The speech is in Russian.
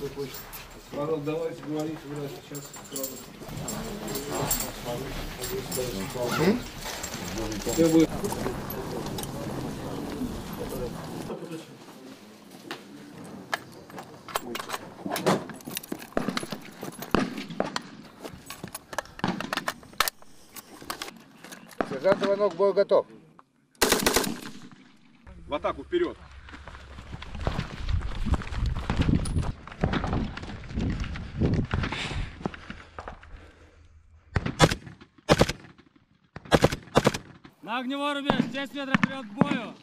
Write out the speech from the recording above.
свою почту. Пожалуйста, давайте говорите, врач, сейчас сразу. Все будет. Сержант Иванов, бой готов. В атаку, вперед! На огневой рубеж, 10 метров вперед к бою.